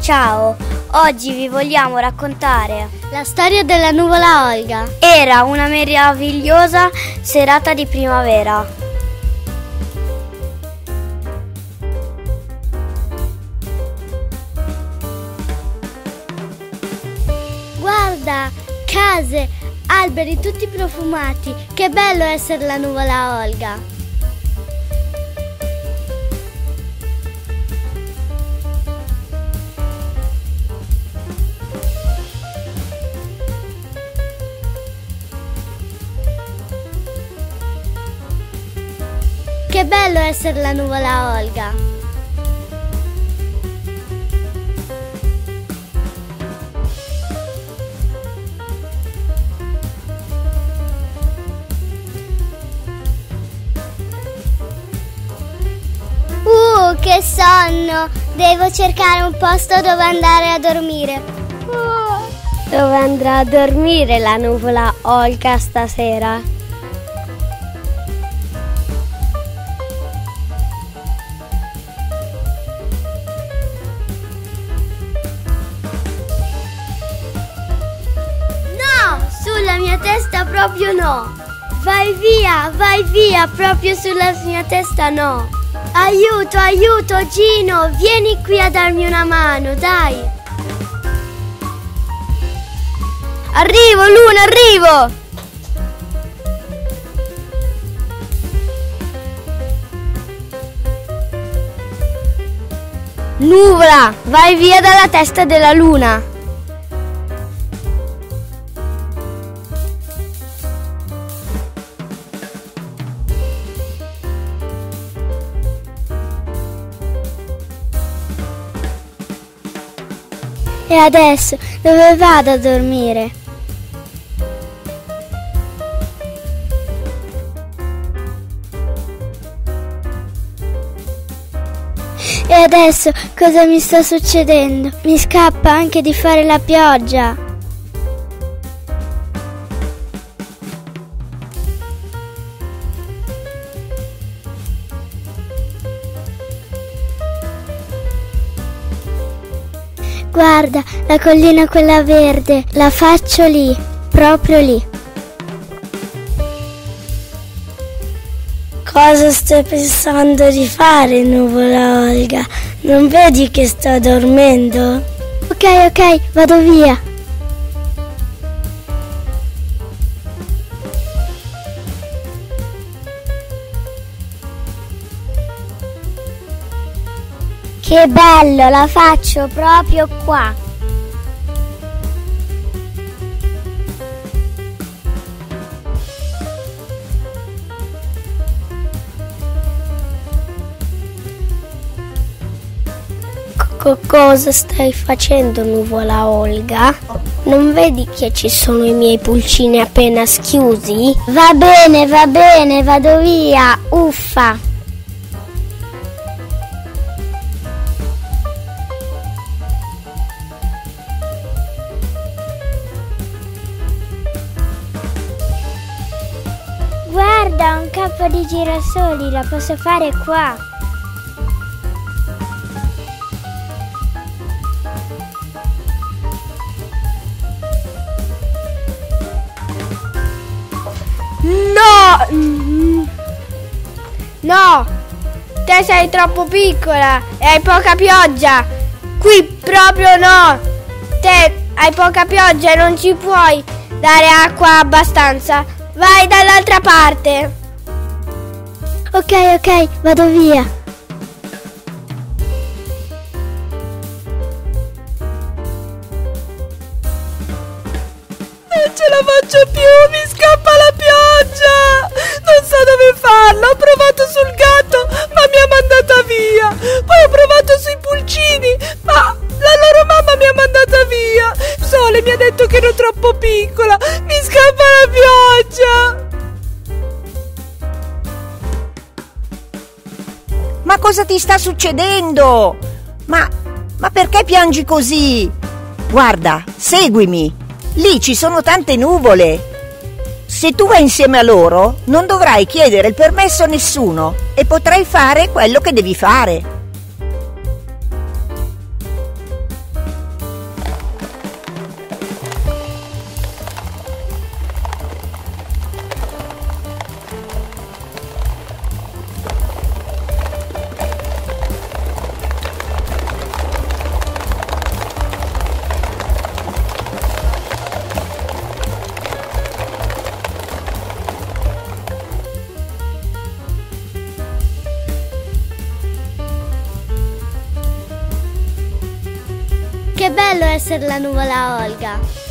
Ciao, oggi vi vogliamo raccontare la storia della nuvola Olga. Era una meravigliosa serata di primavera. Guarda, case, alberi tutti profumati. Che bello essere la nuvola Olga. Che bello essere la nuvola Olga! Uh, che sonno! Devo cercare un posto dove andare a dormire. Dove andrà a dormire la nuvola Olga stasera? Proprio no. Vai via, vai via, proprio sulla mia testa no. Aiuto, aiuto, Gino, vieni qui a darmi una mano, dai. Arrivo, Luna, arrivo! Nuvola, vai via dalla testa della luna! E adesso dove vado a dormire? E adesso cosa mi sta succedendo? Mi scappa anche di fare la pioggia. Guarda, la collina quella verde, la faccio lì, proprio lì. Cosa stai pensando di fare, nuvola Olga? Non vedi che sto dormendo? Ok, ok, vado via. Che bello, la faccio proprio qua. C cosa stai facendo, nuvola Olga? Non vedi che ci sono i miei pulcini appena schiusi? Va bene, va bene, vado via, uffa. Campo di girasoli, la posso fare qua. No! No! Te sei troppo piccola e hai poca pioggia. Qui proprio no! Te hai poca pioggia e non ci puoi dare acqua abbastanza. Vai dall'altra parte. Ok, ok, vado via. Non ce la faccio più, mi scappa la pioggia! Non so dove farlo, ho provato sul gatto, ma mi ha mandata via! Poi ho provato sui pulcini, ma la loro mamma mi ha mandata via! Sole mi ha detto che ero troppo piccola, mi scappa la pioggia! Ma cosa ti sta succedendo? Ma, ma perché piangi così? Guarda, seguimi. Lì ci sono tante nuvole. Se tu vai insieme a loro, non dovrai chiedere il permesso a nessuno e potrai fare quello che devi fare. bello essere la nuvola Olga!